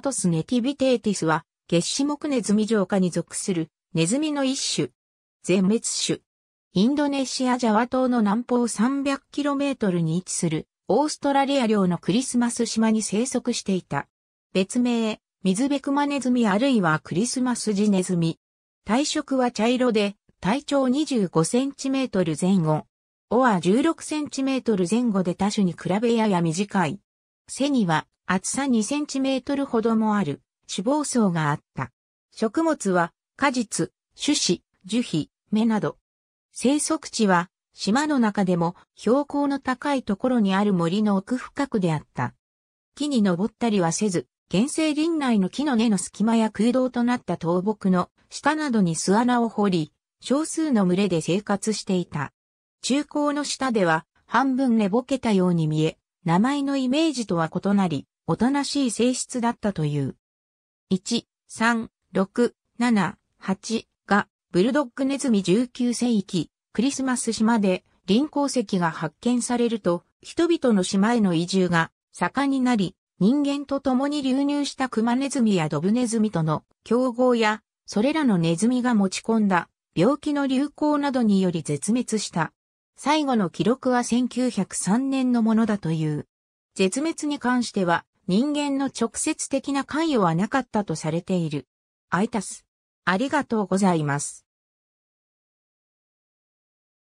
トスネティビテーティスは、月種目ネズミ城下に属するネズミの一種。全滅種。インドネシアジャワ島の南方 300km に位置するオーストラリア領のクリスマス島に生息していた。別名、水ベクマネズミあるいはクリスマスジネズミ。体色は茶色で、体長 25cm 前後。尾は 16cm 前後で他種に比べやや短い。背には厚さ 2cm ほどもある脂肪層があった。食物は果実、種子、樹皮、芽など。生息地は島の中でも標高の高いところにある森の奥深くであった。木に登ったりはせず、原生林内の木の根の隙間や空洞となった倒木の下などに巣穴を掘り、少数の群れで生活していた。中高の下では半分寝ぼけたように見え、名前のイメージとは異なり、おとなしい性質だったという。1、3、6、7、8が、ブルドッグネズミ19世紀、クリスマス島で臨鉱石が発見されると、人々の島への移住が盛んになり、人間と共に流入したクマネズミやドブネズミとの競合や、それらのネズミが持ち込んだ病気の流行などにより絶滅した。最後の記録は1903年のものだという。絶滅に関しては人間の直接的な関与はなかったとされている。アイタス。ありがとうございます。